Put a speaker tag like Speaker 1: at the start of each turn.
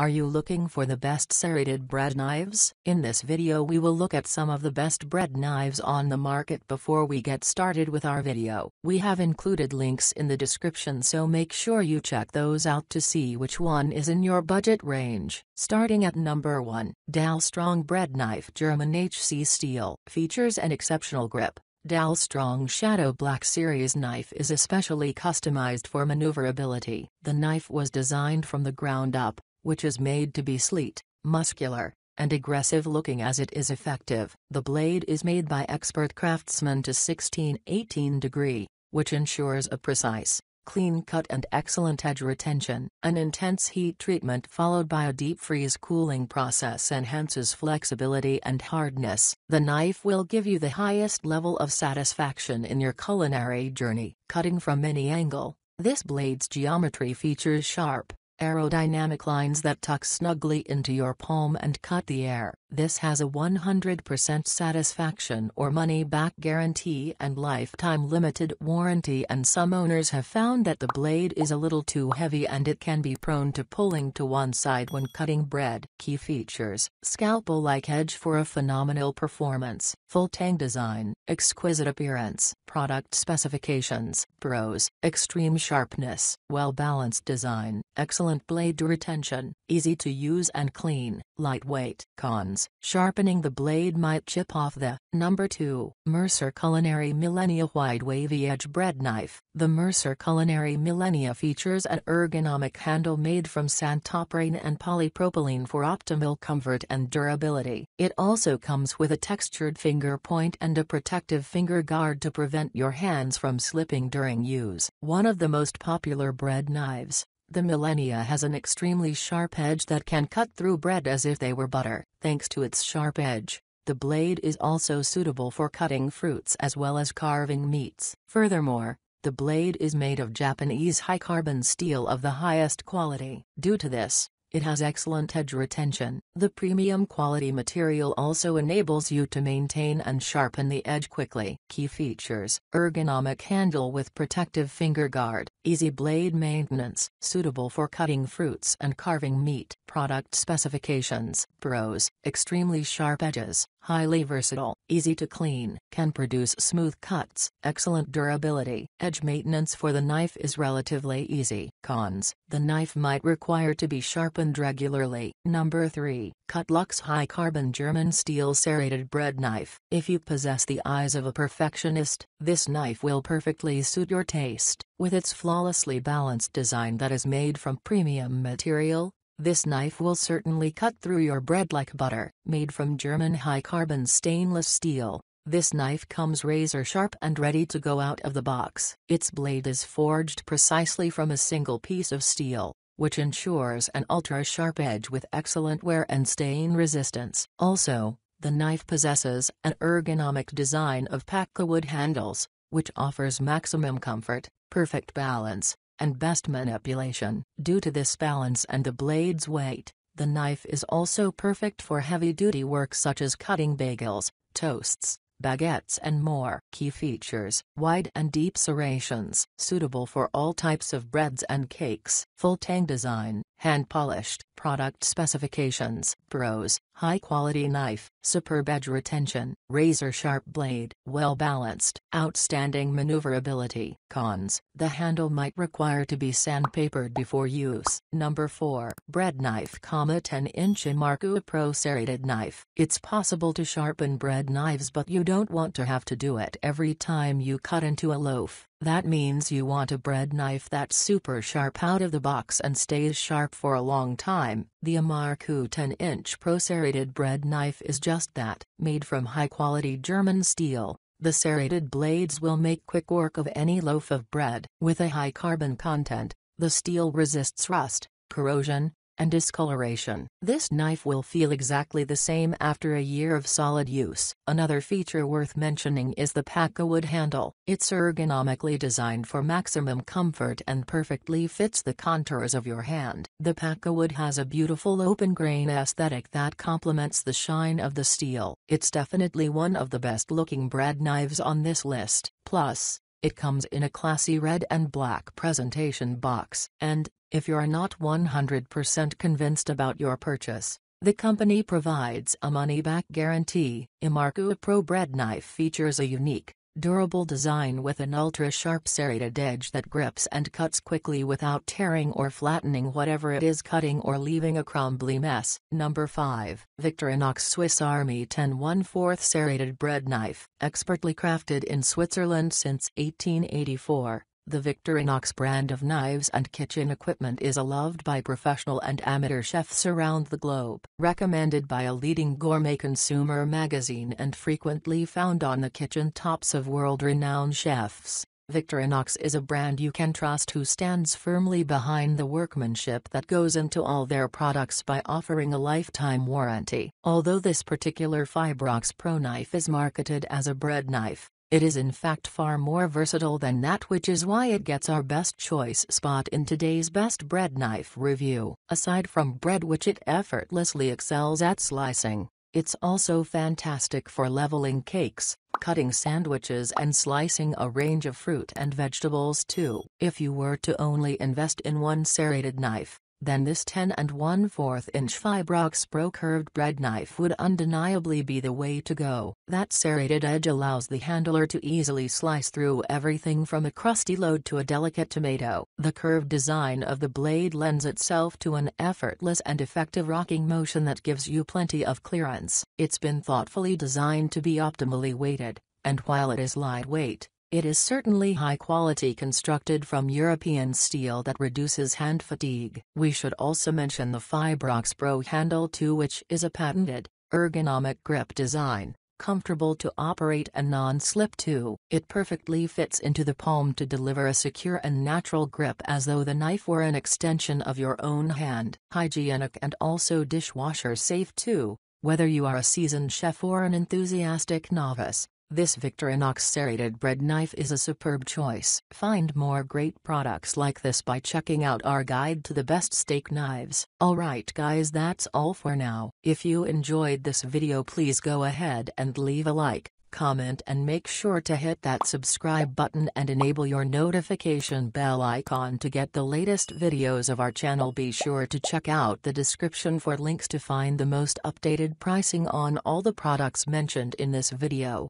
Speaker 1: Are you looking for the best serrated bread knives? In this video we will look at some of the best bread knives on the market before we get started with our video. We have included links in the description so make sure you check those out to see which one is in your budget range. Starting at number 1, Dalstrong Bread Knife German HC Steel. Features an exceptional grip. Dalstrong Shadow Black Series knife is especially customized for maneuverability. The knife was designed from the ground up, which is made to be sleek, muscular, and aggressive looking as it is effective. The blade is made by expert craftsmen to 16-18 degree, which ensures a precise, clean cut and excellent edge retention. An intense heat treatment followed by a deep freeze cooling process enhances flexibility and hardness. The knife will give you the highest level of satisfaction in your culinary journey. Cutting from any angle, this blade's geometry features sharp, aerodynamic lines that tuck snugly into your palm and cut the air. This has a 100% satisfaction or money-back guarantee and lifetime limited warranty and some owners have found that the blade is a little too heavy and it can be prone to pulling to one side when cutting bread. Key features, scalpel-like edge for a phenomenal performance, full tang design, exquisite appearance, product specifications, pros, extreme sharpness, well-balanced design, excellent blade retention, easy to use and clean, lightweight. Cons sharpening the blade might chip off the number 2 Mercer Culinary Millennia Wide Wavy Edge Bread Knife. The Mercer Culinary Millennia features an ergonomic handle made from santoprene and polypropylene for optimal comfort and durability. It also comes with a textured finger point and a protective finger guard to prevent your hands from slipping during use. One of the most popular bread knives, the millennia has an extremely sharp edge that can cut through bread as if they were butter. Thanks to its sharp edge, the blade is also suitable for cutting fruits as well as carving meats. Furthermore, the blade is made of Japanese high-carbon steel of the highest quality. Due to this, it has excellent edge retention. The premium quality material also enables you to maintain and sharpen the edge quickly. Key features Ergonomic handle with protective finger guard, easy blade maintenance, suitable for cutting fruits and carving meat. Product specifications Pros Extremely sharp edges, highly versatile, easy to clean, can produce smooth cuts, excellent durability. Edge maintenance for the knife is relatively easy. Cons The knife might require to be sharpened regularly. Number 3. Cutluxe High Carbon German Steel Serrated Bread Knife. If you possess the eyes of a perfectionist, this knife will perfectly suit your taste. With its flawlessly balanced design that is made from premium material, this knife will certainly cut through your bread like butter. Made from German high-carbon stainless steel, this knife comes razor sharp and ready to go out of the box. Its blade is forged precisely from a single piece of steel, which ensures an ultra-sharp edge with excellent wear and stain resistance. Also, the knife possesses an ergonomic design of Pakkawood handles, which offers maximum comfort, perfect balance, and best manipulation. Due to this balance and the blade's weight, the knife is also perfect for heavy-duty work such as cutting bagels, toasts, baguettes and more. Key features Wide and deep serrations Suitable for all types of breads and cakes. Full tang design, hand-polished. Product specifications Pros High-quality knife, superb edge retention, razor-sharp blade, well-balanced, outstanding maneuverability. Cons The handle might require to be sandpapered before use. Number 4. Bread knife, 10-inch Imarku Pro serrated knife. It's possible to sharpen bread knives but you don't want to have to do it every time you cut into a loaf. That means you want a bread knife that's super sharp out of the box and stays sharp for a long time. The Imarku 10-inch Pro serrated bread knife is just that. Made from high-quality German steel, the serrated blades will make quick work of any loaf of bread. With a high carbon content, the steel resists rust, corrosion, and discoloration. This knife will feel exactly the same after a year of solid use. Another feature worth mentioning is the Pakkawood handle. It's ergonomically designed for maximum comfort and perfectly fits the contours of your hand. The Pakkawood has a beautiful open grain aesthetic that complements the shine of the steel. It's definitely one of the best looking bread knives on this list. Plus, it comes in a classy red and black presentation box. And, If you're not 100% convinced about your purchase, the company provides a money-back guarantee. Imarku Pro bread knife features a unique, durable design with an ultra-sharp serrated edge that grips and cuts quickly without tearing or flattening whatever it is cutting or leaving a crumbly mess. Number 5. Victorinox Swiss Army 10 1 4 serrated bread knife. Expertly crafted in Switzerland since 1884. The Victorinox brand of knives and kitchen equipment is a loved by professional and amateur chefs around the globe. Recommended by a leading gourmet consumer magazine and frequently found on the kitchen tops of world-renowned chefs, Victorinox is a brand you can trust who stands firmly behind the workmanship that goes into all their products by offering a lifetime warranty. Although this particular Fibrox Pro knife is marketed as a bread knife, it is in fact far more versatile than that which is why it gets our best choice spot in today's best bread knife review. Aside from bread which it effortlessly excels at slicing, it's also fantastic for leveling cakes, cutting sandwiches and slicing a range of fruit and vegetables too. If you were to only invest in one serrated knife, then this 10 and 1 4 inch Fibrox Pro curved bread knife would undeniably be the way to go. That serrated edge allows the handler to easily slice through everything from a crusty load to a delicate tomato. The curved design of the blade lends itself to an effortless and effective rocking motion that gives you plenty of clearance. It's been thoughtfully designed to be optimally weighted, and while it is lightweight, it is certainly high quality constructed from European steel that reduces hand fatigue. We should also mention the Fibrox Pro handle too which is a patented, ergonomic grip design, comfortable to operate and non-slip too. It perfectly fits into the palm to deliver a secure and natural grip as though the knife were an extension of your own hand. Hygienic and also dishwasher safe too, whether you are a seasoned chef or an enthusiastic novice. This Victorinox serrated bread knife is a superb choice. Find more great products like this by checking out our guide to the best steak knives. Alright guys that's all for now. If you enjoyed this video please go ahead and leave a like, comment and make sure to hit that subscribe button and enable your notification bell icon to get the latest videos of our channel. Be sure to check out the description for links to find the most updated pricing on all the products mentioned in this video.